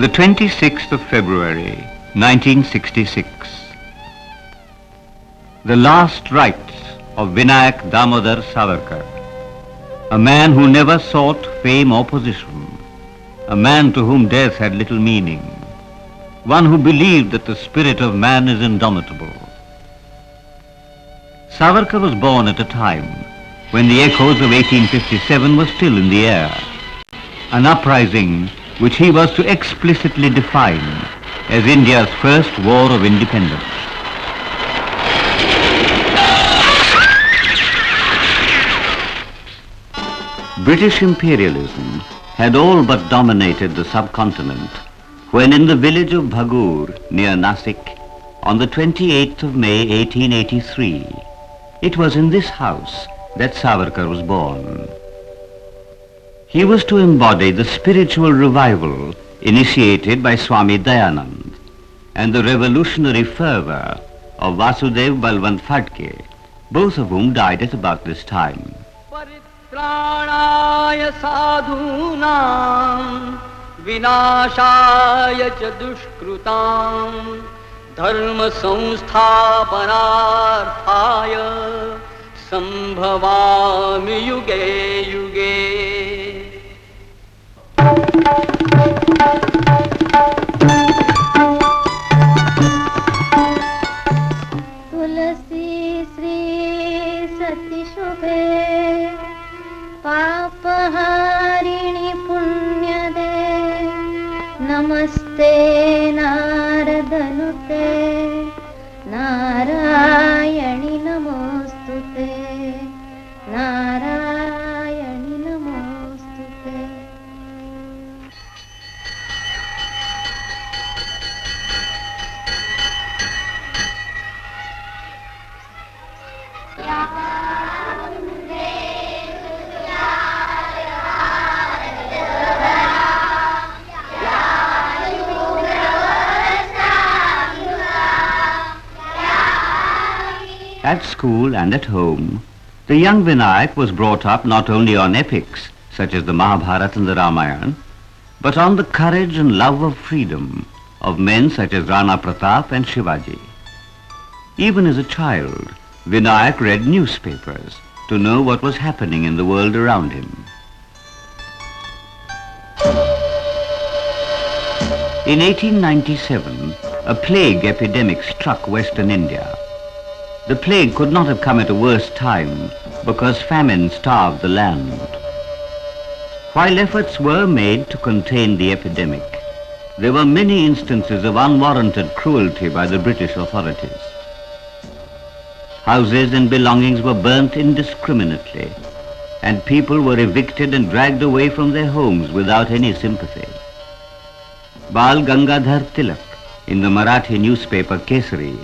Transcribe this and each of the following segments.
The 26th of February, 1966. The last rites of Vinayak Damodar Savarkar. A man who never sought fame or position. A man to whom death had little meaning. One who believed that the spirit of man is indomitable. Savarkar was born at a time when the echoes of 1857 were still in the air. An uprising which he was to explicitly define as India's first war of independence. British imperialism had all but dominated the subcontinent when in the village of Bhagur near Nasik on the 28th of May 1883, it was in this house that Savarkar was born. He was to embody the spiritual revival initiated by Swami Dayanand and the revolutionary fervor of Vasudev Balwant Phadke, both of whom died at about this time. परित्राणाय साधूनां विनाशाय च दुष्कृतां धर्मसंस्थापनार्थाय सम्भवामि युगे युगे पापहारिणि पुण्यदे। नमस्ते नारदनुते At school and at home, the young Vinayak was brought up not only on epics such as the Mahabharata and the Ramayana, but on the courage and love of freedom of men such as Rana Pratap and Shivaji. Even as a child, Vinayak read newspapers to know what was happening in the world around him. In 1897, a plague epidemic struck Western India. The plague could not have come at a worse time because famine starved the land. While efforts were made to contain the epidemic, there were many instances of unwarranted cruelty by the British authorities. Houses and belongings were burnt indiscriminately, and people were evicted and dragged away from their homes without any sympathy. Bal Gangadhar Tilak in the Marathi newspaper Kesari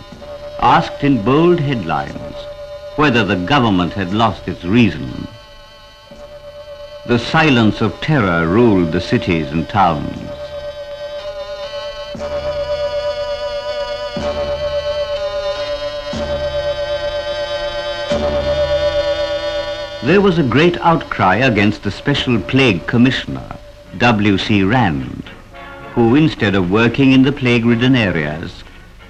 asked in bold headlines whether the government had lost its reason. The silence of terror ruled the cities and towns. There was a great outcry against the Special Plague Commissioner, W.C. Rand, who instead of working in the plague-ridden areas,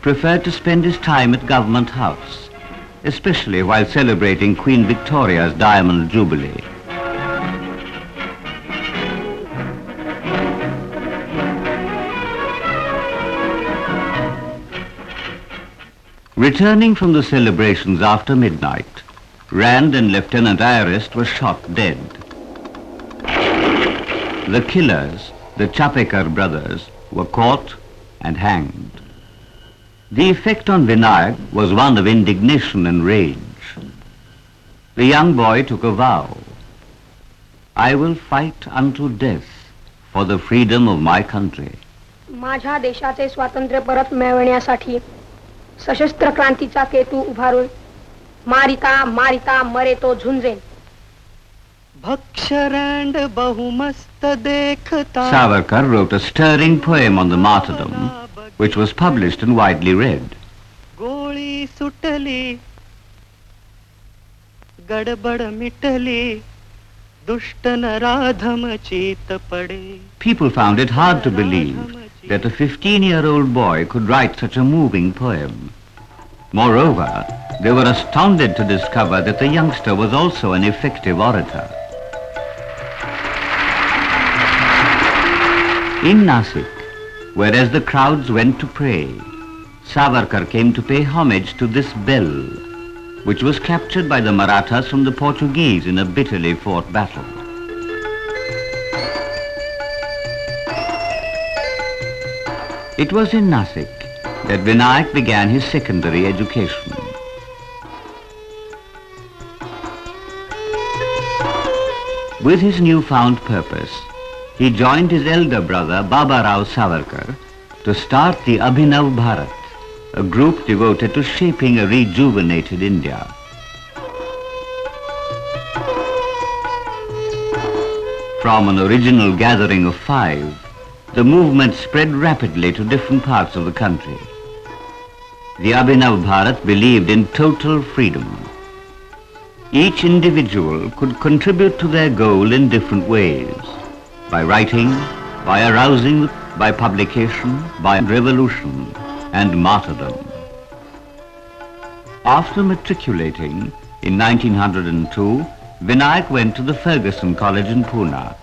preferred to spend his time at Government House, especially while celebrating Queen Victoria's Diamond Jubilee. Returning from the celebrations after midnight, Rand and Lieutenant Ayerst were shot dead. The killers, the Chapekar brothers, were caught and hanged. The effect on Vinayak was one of indignation and rage. The young boy took a vow. I will fight unto death for the freedom of my country. माझ्या देशाचे स्वातंत्र्य परत मिळवण्यासाठी सशस्त्र क्रांतीचा केतू उभारून मारिता मारिता मरे तो झुंजेन भक्षरंड बहुमस्त देखता Savarkar wrote a stirring poem on the martyrdom, which was published and widely read. People found it hard to believe that a 15-year-old boy could write such a moving poem. Moreover, they were astounded to discover that the youngster was also an effective orator. In Nasik, whereas the crowds went to pray, Savarkar came to pay homage to this bell, which was captured by the Marathas from the Portuguese in a bitterly fought battle. It was in Nasik that Vinayak began his secondary education. With his newfound purpose, he joined his elder brother Baba Rao Savarkar to start the Abhinav Bharat, a group devoted to shaping a rejuvenated India. From an original gathering of five, the movement spread rapidly to different parts of the country. The Abhinav Bharat believed in total freedom. Each individual could contribute to their goal in different ways, by writing, by arousing, by publication, by revolution, and martyrdom. After matriculating in 1902, Vinayak went to the Fergusson College in Pune.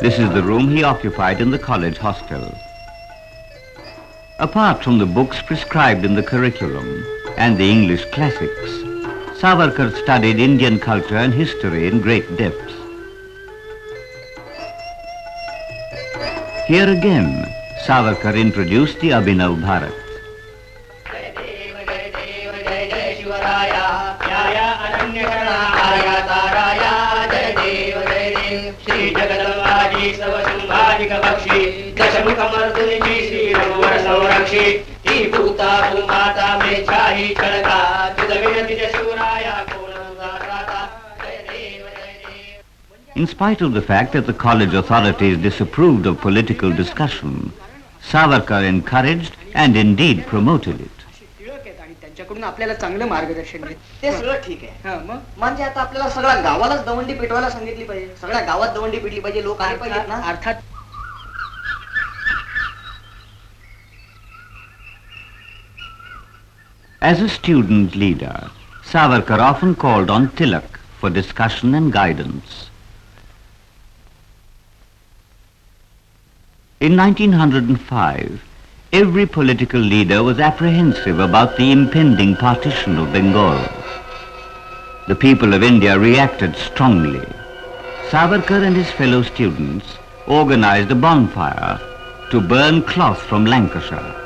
This is the room he occupied in the college hostel. Apart from the books prescribed in the curriculum and the English classics, Savarkar studied Indian culture and history in great depth. Here again, Savarkar introduced the Abhinav Bharat. Shri रघुवर संरक्षी ही भूता भूमाता में छाही खड़का In spite of the fact that the college authorities disapproved of political discussion, Savarkar encouraged and indeed promoted it. Tilak आहेत आणि त्यांच्याकडून आपल्याला चांगलं मार्गदर्शन घे ते सगळं ठीक आहे हा मग म्हणजे आता आपल्याला सगळ्या गावालाच दवंडी पेटवायला सांगितली पाहिजे सगळ्या गावात दवंडी पेटली पाहिजे लोक आले पाहिजेत ना अर्थात As a student leader, Savarkar often called on Tilak for discussion and guidance. In 1905, every political leader was apprehensive about the impending partition of Bengal. The people of India reacted strongly. Savarkar and his fellow students organized a bonfire to burn cloth from Lancashire.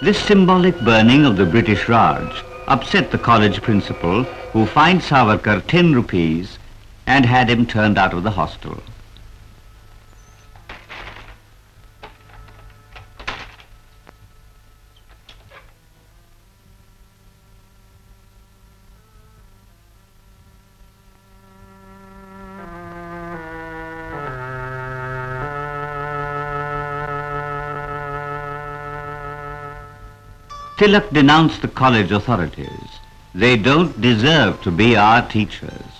This symbolic burning of the British Raj upset the college principal who fined Savarkar 10 rupees and had him turned out of the hostel. Tilak denounced the college authorities. They don't deserve to be our teachers.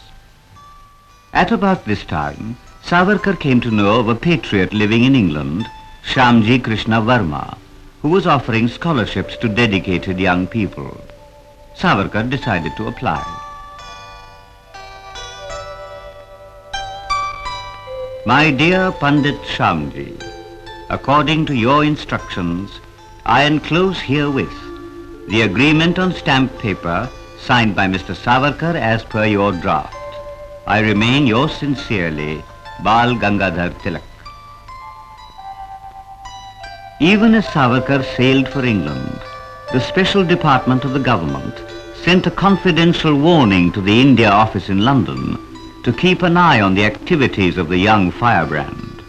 At about this time, Savarkar came to know of a patriot living in England, Shyamji Krishna Varma, who was offering scholarships to dedicated young people. Savarkar decided to apply. My dear Pandit Shyamji, according to your instructions, I enclose herewith the agreement on stamp paper signed by Mr. Savarkar as per your draft. I remain yours sincerely, Bal Gangadhar Tilak. Even as Savarkar sailed for England, the special department of the government sent a confidential warning to the India office in London to keep an eye on the activities of the young firebrand.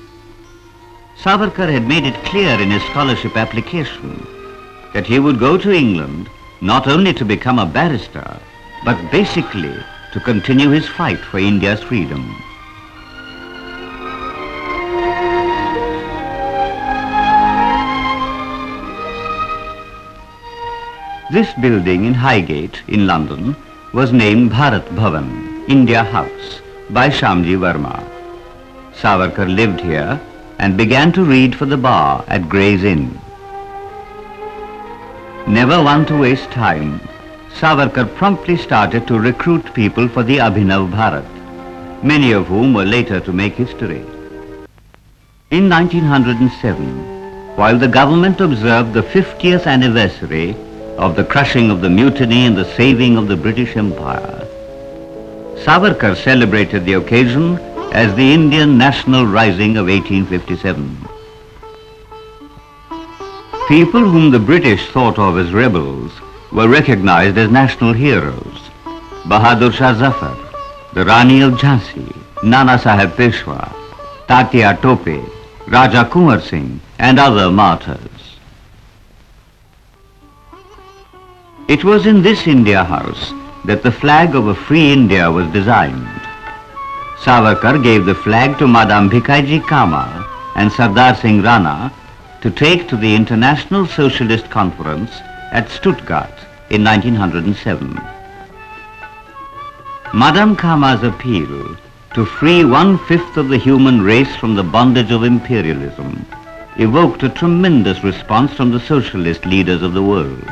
Savarkar had made it clear in his scholarship application that he would go to England not only to become a barrister, but basically to continue his fight for India's freedom. This building in Highgate in London was named Bharat Bhavan, India House, by Shyamji Varma. Savarkar lived here and began to read for the bar at Gray's Inn. Never one to waste time, Savarkar promptly started to recruit people for the Abhinav Bharat, many of whom were later to make history. In 1907, while the government observed the 50th anniversary of the crushing of the mutiny and the saving of the British Empire, Savarkar celebrated the occasion as the Indian National Rising of 1857. People whom the British thought of as rebels were recognized as national heroes. Bahadur Shah Zafar, the Rani of Jhansi, Nana Sahib Peshwa, Tatia Tope, Raja Kumar Singh, and other martyrs. It was in this India House that the flag of a free India was designed. Savarkar gave the flag to Madame Bhikaiji Cama and Sardar Singh Rana to take to the International Socialist Conference at Stuttgart in 1907. Madame Cama's appeal to free one-fifth of the human race from the bondage of imperialism evoked a tremendous response from the socialist leaders of the world.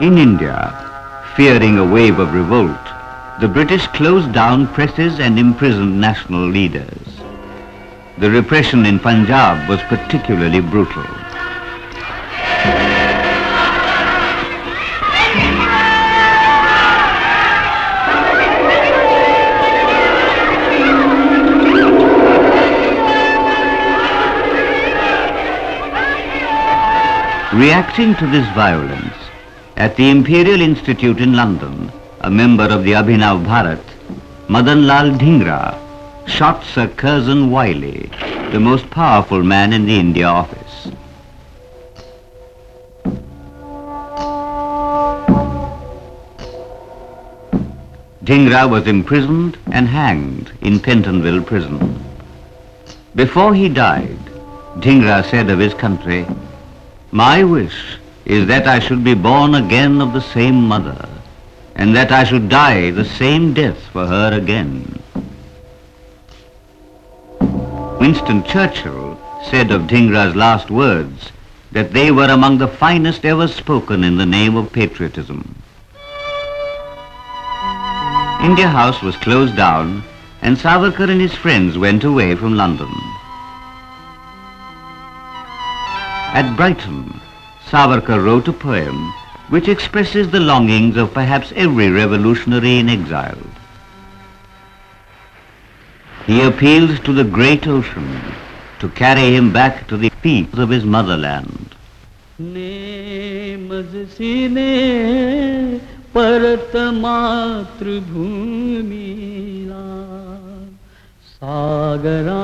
In India, fearing a wave of revolt, the British closed down presses and imprisoned national leaders. The repression in Punjab was particularly brutal. Reacting to this violence, at the Imperial Institute in London, a member of the Abhinav Bharat, Madan Lal Dhingra shot Sir Curzon Wyllie, the most powerful man in the India office. Dhingra was imprisoned and hanged in Pentonville prison. Before he died, Dhingra said of his country, My wish is that I should be born again of the same mother, and that I should die the same death for her again. Winston Churchill said of Dhingra's last words that they were among the finest ever spoken in the name of patriotism. India House was closed down and Savarkar and his friends went away from London. At Brighton, Savarkar wrote a poem which expresses the longings of perhaps every revolutionary in exile. He appeals to the great ocean to carry him back to the peace of his motherland. नेमज सीने परत मातृभूमीला सागरा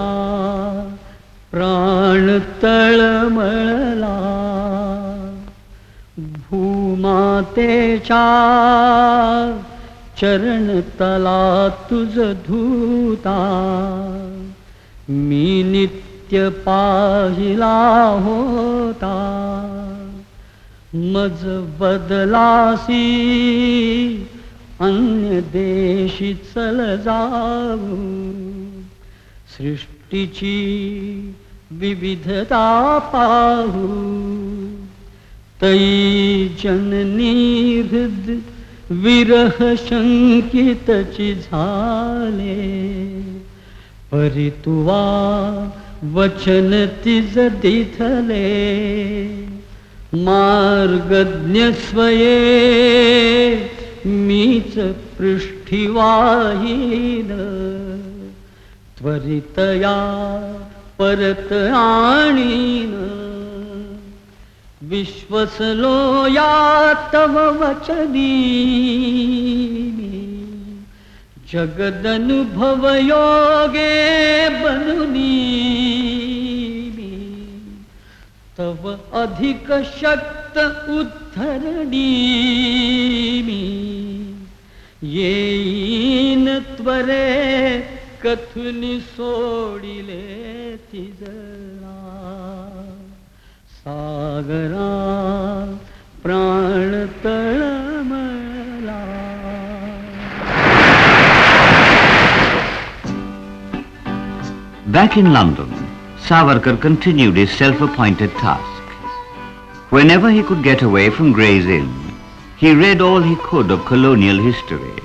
प्राण मातेच्या चरण तला तुझ धूता. मी नित्य पाहिला होता. मज बदलासी अन्य देशी चल जाऊ. सृष्टीची विविधता पाहू. तै जननी हृद विरह शंकितची झाले परितुवा वचन तिज दिथले। मार्गज्ञ स्वये मीच पृष्ठीवाहीन। त्वरितया परत आणीन। विश्वसलो या तव वचनी। जगदनुभव योगे बनुनी। तव अधिक शक्त उद्धरणी। येईन त्वरे कथुनी सोडिले तिजरा सागरा Back in London, Savarkar continued his self-appointed task. Whenever he could get away from Gray's Inn, he read all he could of colonial history,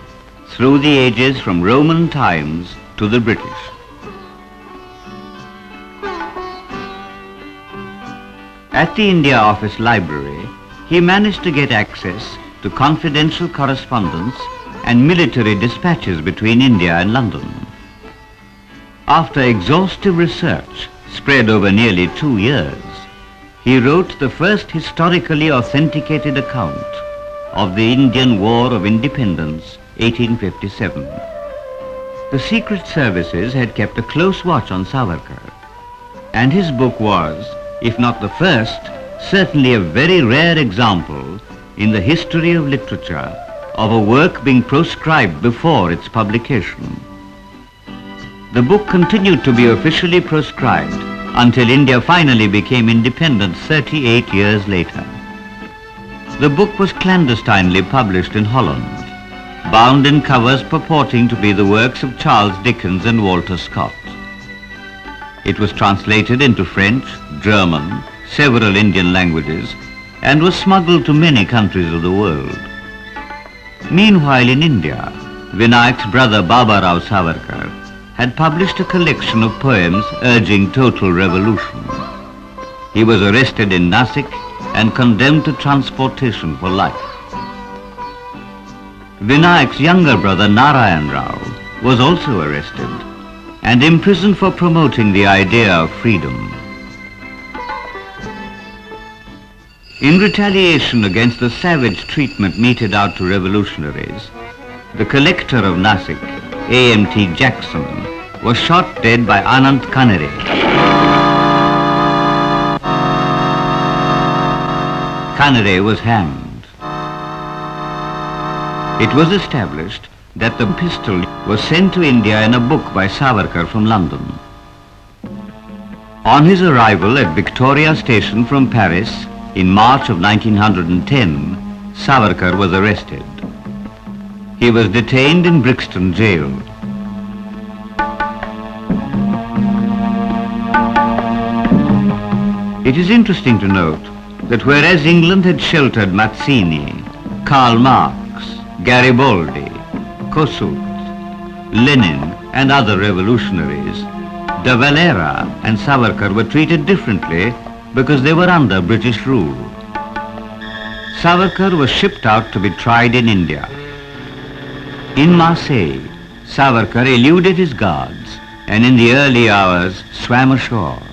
through the ages from Roman times to the British. At the India Office Library, he managed to get access to confidential correspondence and military dispatches between India and London. After exhaustive research spread over nearly two years, he wrote the first historically authenticated account of the Indian War of Independence, 1857. The secret services had kept a close watch on Savarkar, and his book was, if not the first, certainly a very rare example in the history of literature of a work being proscribed before its publication. The book continued to be officially proscribed until India finally became independent 38 years later. The book was clandestinely published in Holland, bound in covers purporting to be the works of Charles Dickens and Walter Scott. It was translated into French, German, several Indian languages, and was smuggled to many countries of the world. Meanwhile in India, Vinayak's brother Baba Rao Savarkar had published a collection of poems urging total revolution. He was arrested in Nasik and condemned to transportation for life. Vinayak's younger brother Narayan Rao was also arrested and imprisoned for promoting the idea of freedom. In retaliation against the savage treatment meted out to revolutionaries, the collector of Nasik, A.M.T. Jackson, was shot dead by Anant Kanhere. Kanhere was hanged. It was established that the pistol was sent to India in a book by Savarkar from London. On his arrival at Victoria Station from Paris in March of 1910, Savarkar was arrested. He was detained in Brixton jail. It is interesting to note that whereas England had sheltered Mazzini, Karl Marx, Garibaldi, Kossuth, Lenin and other revolutionaries, De Valera and Savarkar were treated differently because they were under British rule. Savarkar was shipped out to be tried in India. In Marseille, Savarkar eluded his guards and in the early hours swam ashore.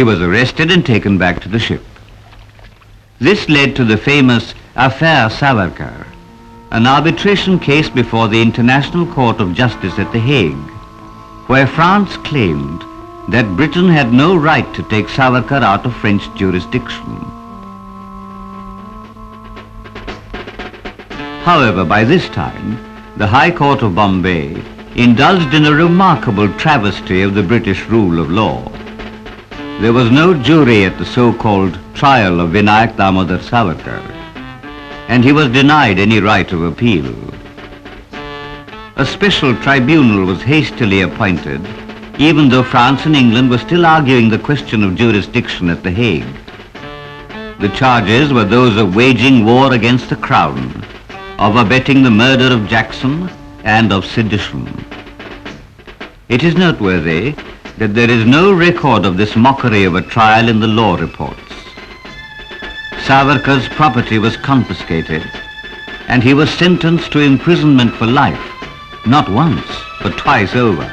He was arrested and taken back to the ship. This led to the famous Affaire Savarkar, an arbitration case before the International Court of Justice at The Hague, where France claimed that Britain had no right to take Savarkar out of French jurisdiction. However, by this time, the High Court of Bombay indulged in a remarkable travesty of the British rule of law. There was no jury at the so-called trial of Vinayak Damodar Savarkar, and he was denied any right of appeal. A special tribunal was hastily appointed, even though France and England were still arguing the question of jurisdiction at The Hague. The charges were those of waging war against the Crown, of abetting the murder of Jackson, and of sedition. It is noteworthy that there is no record of this mockery of a trial in the law reports. Savarkar's property was confiscated and he was sentenced to imprisonment for life, not once, but twice over.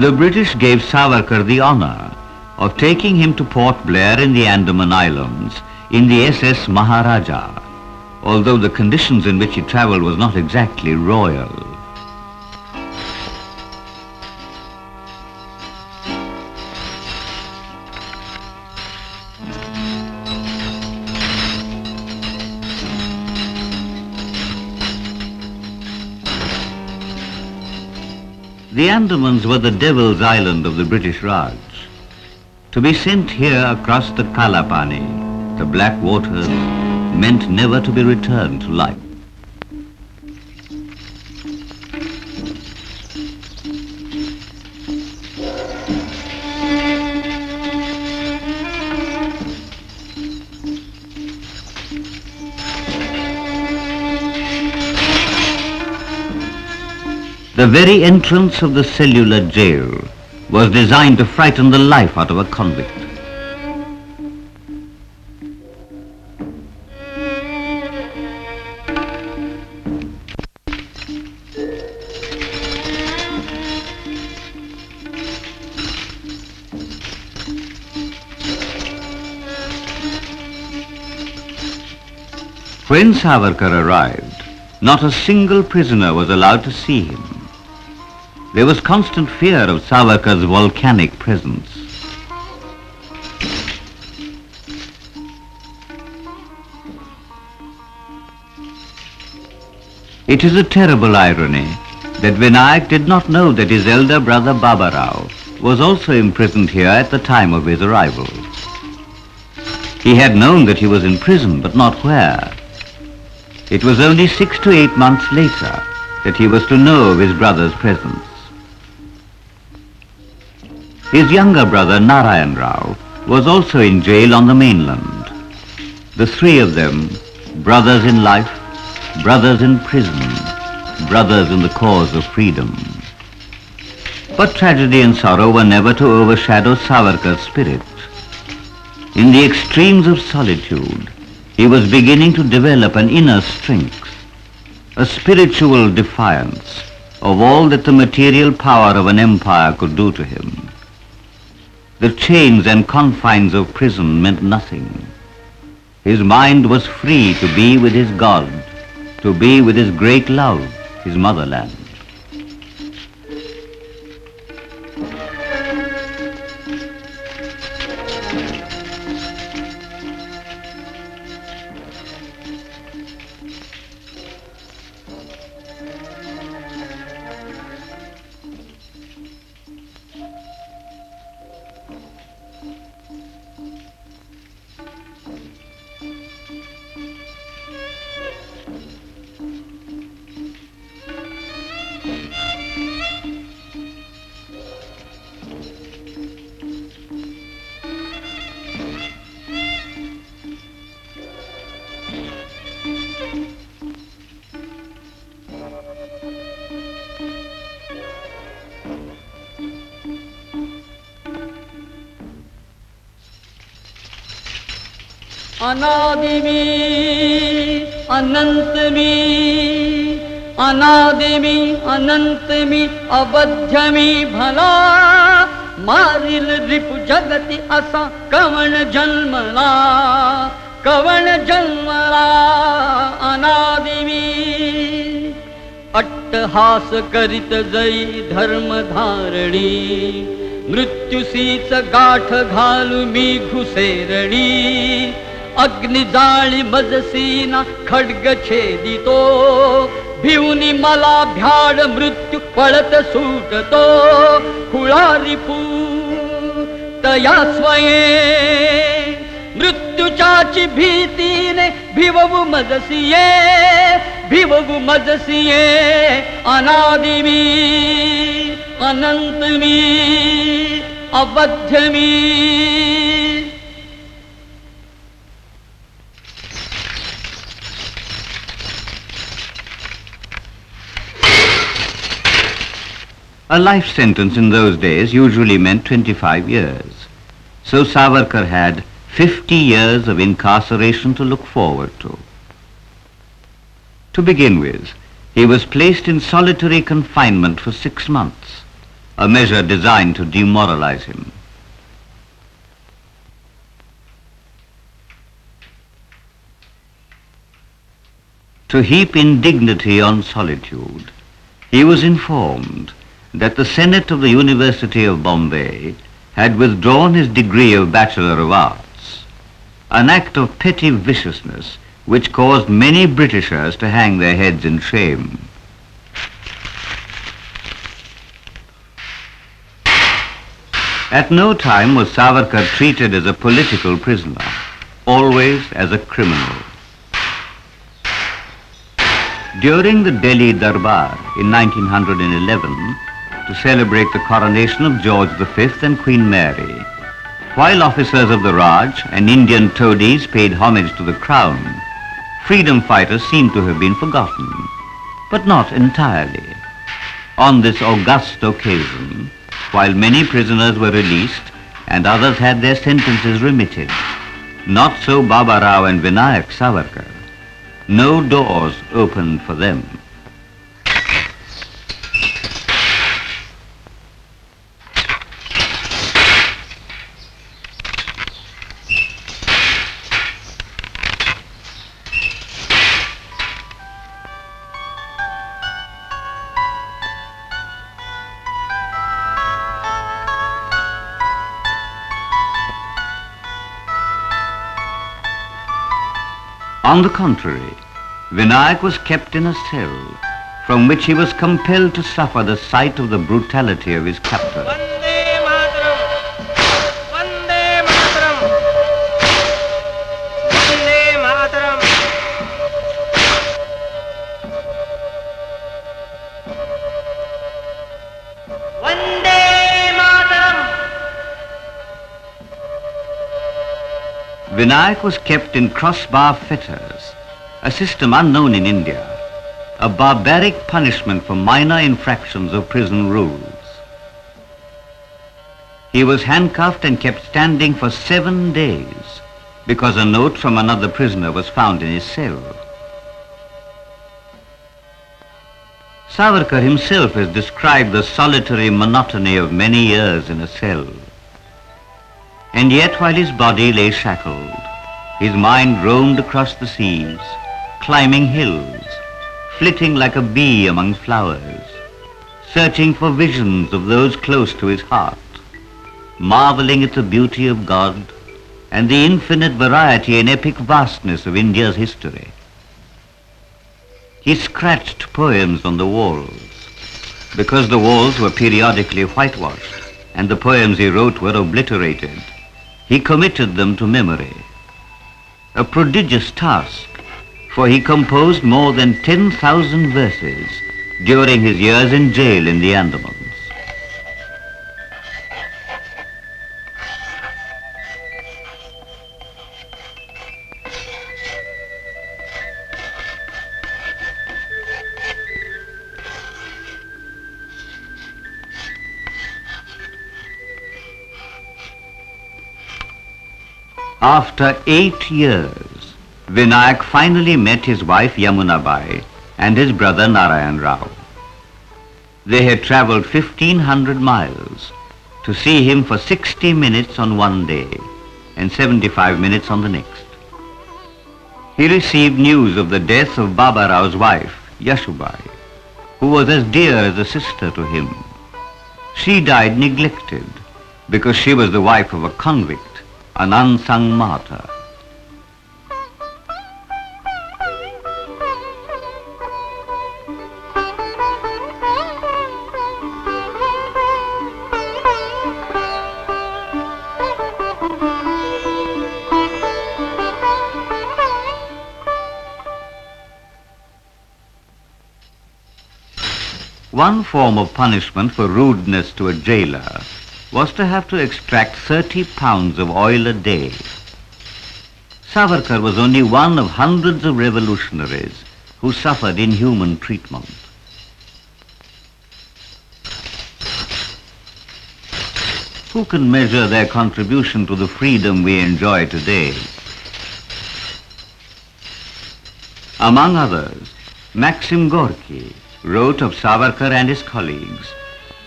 The British gave Savarkar the honor of taking him to Port Blair in the Andaman Islands in the SS Maharaja, although the conditions in which he travelled was not exactly royal. The Andamans were the devil's island of the British Raj. To be sent here across the Kalapani, the black waters, meant never to be returned to life. The very entrance of the cellular jail was designed to frighten the life out of a convict. When Savarkar arrived, not a single prisoner was allowed to see him. There was constant fear of Savarkar's volcanic presence. It is a terrible irony that Vinayak did not know that his elder brother Babarao was also imprisoned here at the time of his arrival. He had known that he was in prison, but not where. It was only six to eight months later that he was to know of his brother's presence. His younger brother, Narayan Rao, was also in jail on the mainland. The three of them, brothers in life, brothers in prison, brothers in the cause of freedom. But tragedy and sorrow were never to overshadow Savarkar's spirit. In the extremes of solitude, he was beginning to develop an inner strength, a spiritual defiance of all that the material power of an empire could do to him. The chains and confines of prison meant nothing. His mind was free to be with his God, to be with his great love, his motherland. अनादि अनंत मी अनादि अनंत मी अबध्य मी भला मारिल रिपु जगति असा कवण जन्मला कवण जन्मला अनादि अट्टहास करीत जई धर्म धारणी मृत्यूसीच गाठ घालू मी घुसेरणी. अग्निदाि मदसिड्गच्छेदो भिव भाड मृत्यु पडत सुिपू तया स्वये मृत्युचाची भीतीने भिववु भिव भिववु भिभू अनादिमी अनादि अवध्यमी A life sentence in those days usually meant 25 years. So Savarkar had 50 years of incarceration to look forward to. To begin with, he was placed in solitary confinement for six months, a measure designed to demoralize him. To heap indignity on solitude, he was informed that the Senate of the University of Bombay had withdrawn his degree of Bachelor of Arts, an act of petty viciousness which caused many Britishers to hang their heads in shame. At no time was Savarkar treated as a political prisoner, always as a criminal. During the Delhi Darbar in 1911, to celebrate the coronation of George V and Queen Mary, while officers of the Raj and Indian toadies paid homage to the crown, freedom fighters seem to have been forgotten, but not entirely. On this august occasion, while many prisoners were released and others had their sentences remitted, not so Baba Rao and Vinayak Savarkar. No doors opened for them. On the contrary, Vinayak was kept in a cell from which he was compelled to suffer the sight of the brutality of his captor. Vinayak was kept in crossbar fetters, a system unknown in India, a barbaric punishment for minor infractions of prison rules. He was handcuffed and kept standing for seven days because a note from another prisoner was found in his cell. Savarkar himself has described the solitary monotony of many years in a cell. And yet while his body lay shackled, his mind roamed across the seas, climbing hills, flitting like a bee among flowers, searching for visions of those close to his heart, marveling at the beauty of God and the infinite variety and epic vastness of India's history. He scratched poems on the walls. Because the walls were periodically whitewashed and the poems he wrote were obliterated, he committed them to memory. A prodigious task, for he composed more than 10,000 verses during his years in jail in the Andamans. After eight years, Vinayak finally met his wife Yamunabai and his brother Narayan Rao. They had traveled 1500 miles to see him for 60 minutes on one day and 75 minutes on the next. He received news of the death of Baba Rao's wife, Yashubai, who was as dear as a sister to him. She died neglected because she was the wife of a convict an unsung martyr. One form of punishment for rudeness to a jailer was to have to extract 30 pounds of oil a day. Savarkar was only one of hundreds of revolutionaries who suffered inhuman treatment. Who can measure their contribution to the freedom we enjoy today? Among others, Maxim Gorky wrote of Savarkar and his colleagues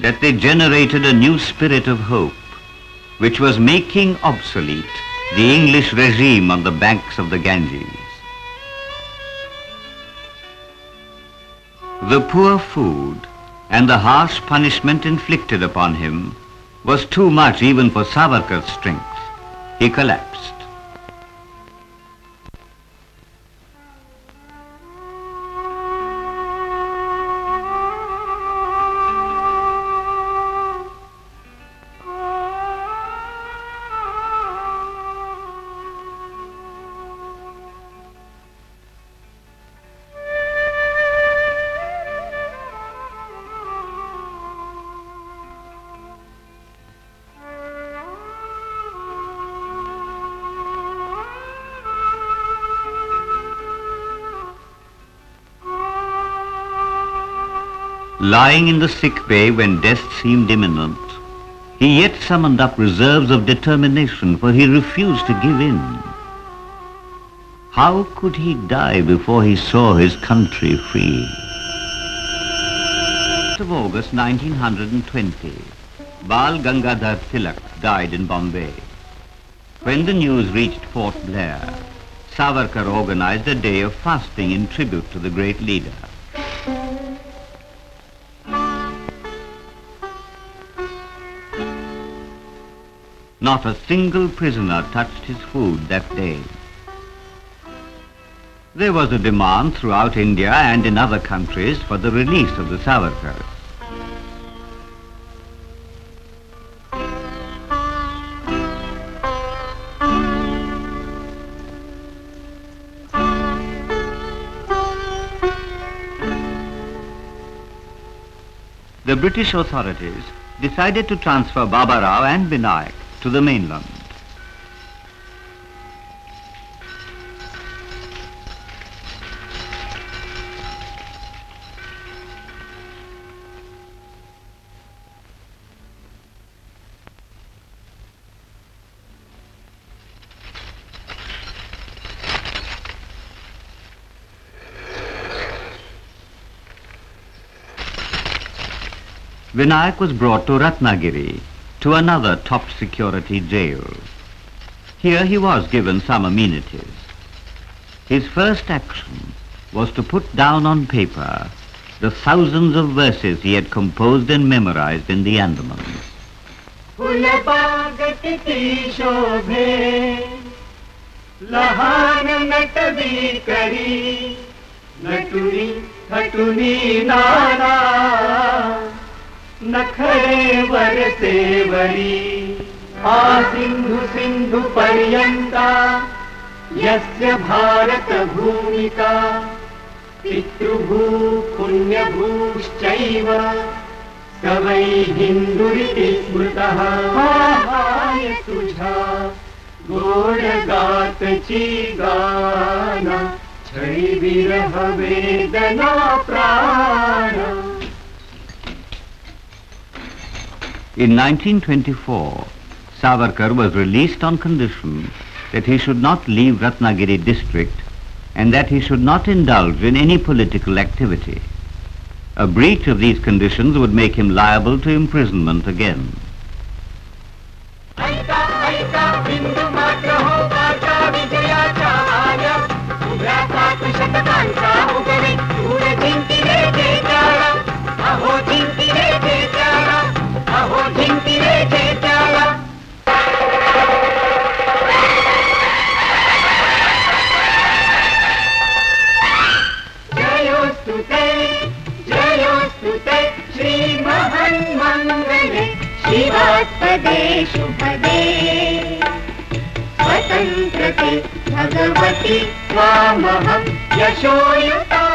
that they generated a new spirit of hope, which was making obsolete the English regime on the banks of the Ganges. The poor food and the harsh punishment inflicted upon him was too much even for Savarkar's strength. He collapsed. Lying in the sick bay when death seemed imminent, he yet summoned up reserves of determination, for he refused to give in. How could he die before he saw his country free? of August 1920, Bal Gangadhar Tilak died in Bombay. When the news reached Port Blair, Savarkar organized a day of fasting in tribute to the great leader. Not a single prisoner touched his food that day. There was a demand throughout India and in other countries for the release of the Savarkars. The British authorities decided to transfer Baba Rao and Vinayak to the mainland. Vinayak was brought to Ratnagiri, to another top security jail. Here he was given some amenities. His first action was to put down on paper the thousands of verses he had composed and memorized in the Andamans. Phulbagh किती शोभे लहान नटवी करी नटुनी थटुनी नाना न खेवरसेवरी आ पर्यन्ता यस्य भारतभूमिका। पितृभू पुण्यभूश्चैव स वै हिन्दुरिति स्मृतः गोडगात चीदान वेदना प्राण। In 1924, Savarkar was released on condition that he should not leave Ratnagiri district and that he should not indulge in any political activity. A breach of these conditions would make him liable to imprisonment again. शुभदे स्वतन्त्रते भगवति त्वामहं यशोयुतां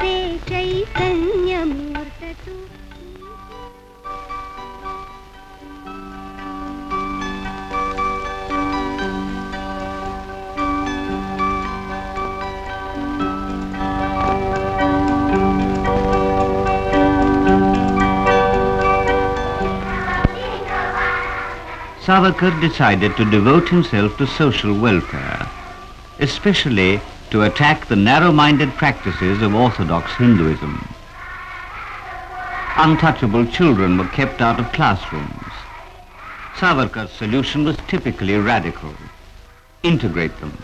राष्ट्राचे चैतन्यमूर्त तू Savarkar decided to devote himself to social welfare, especially to attack the narrow-minded practices of Orthodox Hinduism. Untouchable children were kept out of classrooms. Savarkar's solution was typically radical. Integrate them.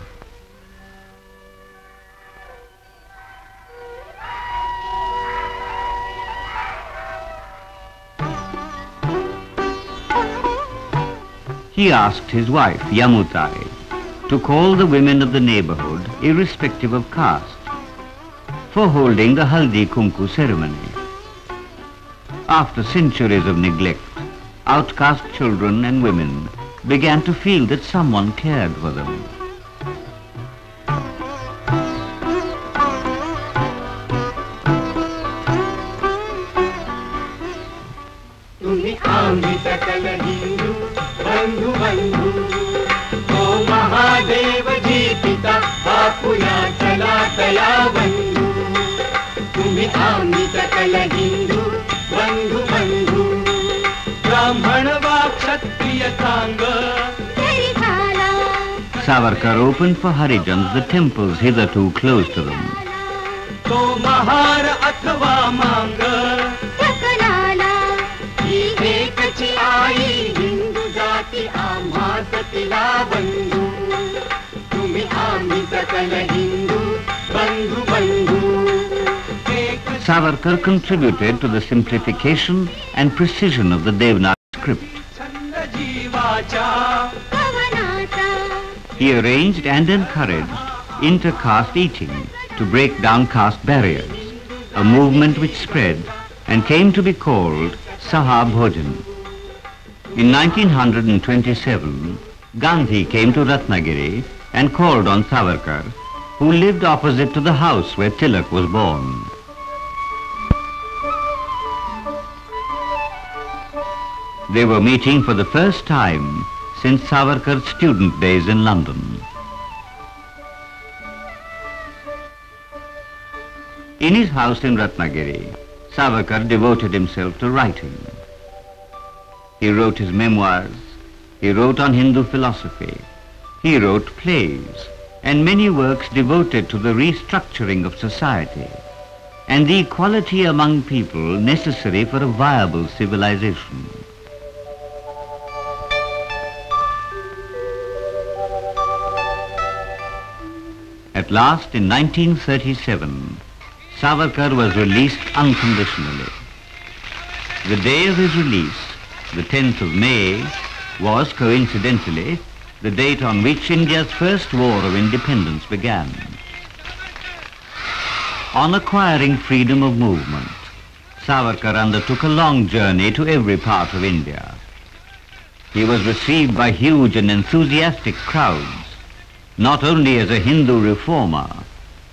He asked his wife, Yamutai, to call the women of the neighborhood, irrespective of caste, for holding the Haldi Kumku ceremony. After centuries of neglect, outcast children and women began to feel that someone cared for them. चला दया बंधू तुम्ही सकल हिंदू बंधू बंधू। ब्राह्मण वा क्षत्रिय सांग। तरी झाला Savarkar opened for Harijans the temples hitherto closed to them. तो महार अथवा मांग। ही आई। हिंदू जाती आम्हा सतिला बंधू। तुम्ही आम्ही सकल Savarkar contributed to the simplification and precision of the Devanagari script. He arranged and encouraged inter-caste eating to break down caste barriers, a movement which spread and came to be called Saha Bhojan. In 1927, Gandhi came to Ratnagiri and called on Savarkar, who lived opposite to the house where Tilak was born. They were meeting for the first time since Savarkar's student days in London. In his house in Ratnagiri, Savarkar devoted himself to writing. He wrote his memoirs, he wrote on Hindu philosophy, he wrote plays, and many works devoted to the restructuring of society and the equality among people necessary for a viable civilization. At last, in 1937, Savarkar was released unconditionally. The day of his release, the 10th of May, was coincidentally the date on which India's first war of independence began. On acquiring freedom of movement, Savarkar undertook a long journey to every part of India. He was received by huge and enthusiastic crowds, not only as a Hindu reformer,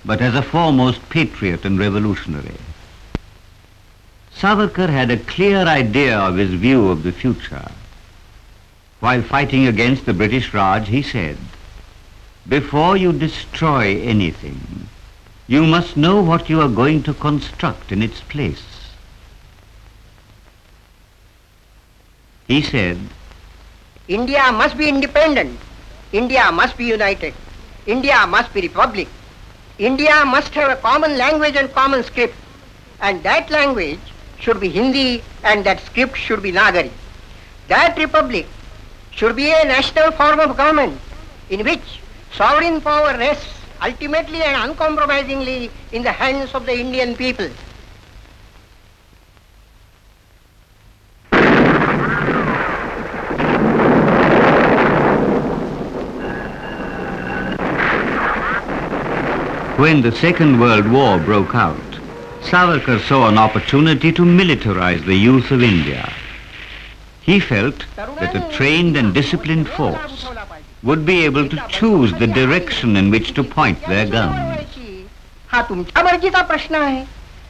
but as a foremost patriot and revolutionary. Savarkar had a clear idea of his view of the future. While fighting against the British Raj, he said, before you destroy anything, you must know what you are going to construct in its place. He said, India must be independent. India must be united. India must be republic. India must have a common language and common script. And that language should be Hindi and that script should be Nagari. That republic should be a national form of government in which sovereign power rests ultimately and uncompromisingly in the hands of the Indian people. When the Second World War broke out, Savarkar saw an opportunity to militarize the youth of India. He felt that a trained and disciplined force would be able to choose the direction in which to point their guns. हा तुमच्या मर्जीचा प्रश्न आहे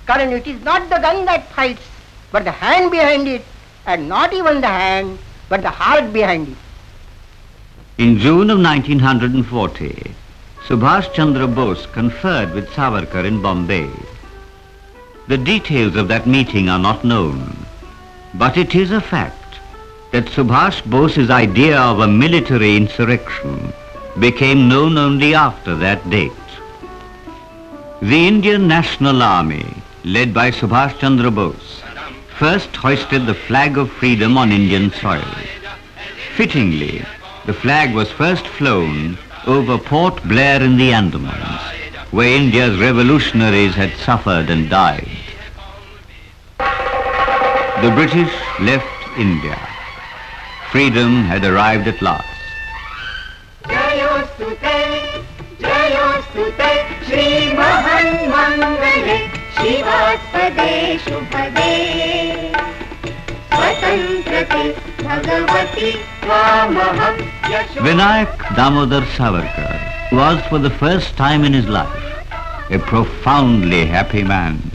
कारण it is not the gun that fights but the hand behind it and not even the hand but the heart behind it In June of 1940, Subhash Chandra Bose conferred with Savarkar in Bombay. The details of that meeting are not known, but it is a fact that Subhash Bose's idea of a military insurrection became known only after that date. The Indian National Army, led by Subhash Chandra Bose, first hoisted the flag of freedom on Indian soil. Fittingly, the flag was first flown over Port Blair in the Andamans, where India's revolutionaries had suffered and died. The British left India. Freedom had arrived at last. Jayostute Jayostute श्रीमहन्मङ्गले शिवास्पदे शुभदे स्वतन्त्रते भगवति त्वामहं यशो Vinayak Damodar Savarkar was for the first time in his life a profoundly happy man.